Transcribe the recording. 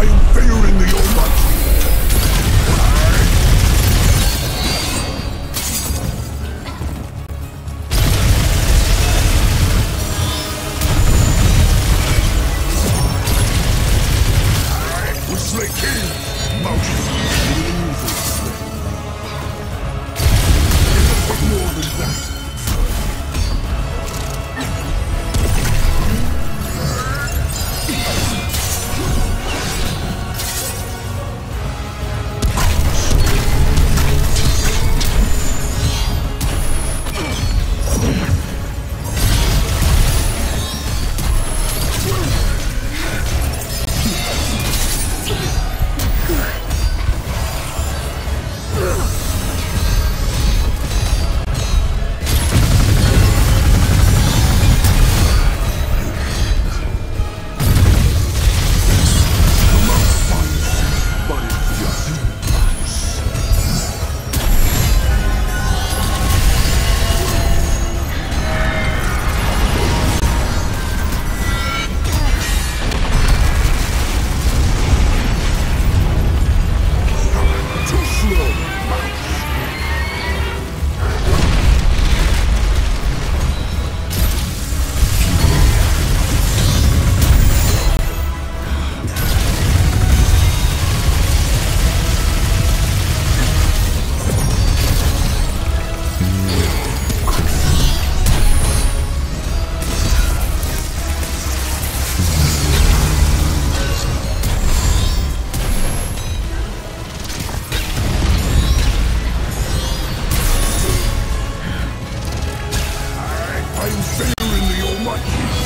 I am fearing the Almighty. watch.